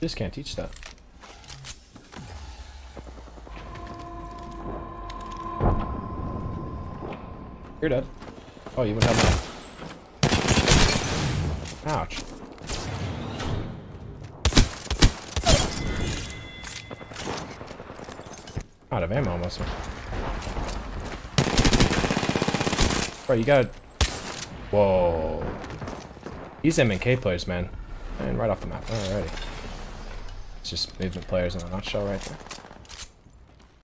just can't teach that. You're dead. Oh, you would have that. Ouch. Out of ammo, almost. Bro, you got Whoa. These MK players, man. And right off the map. Alrighty. Just movement players in a nutshell right there.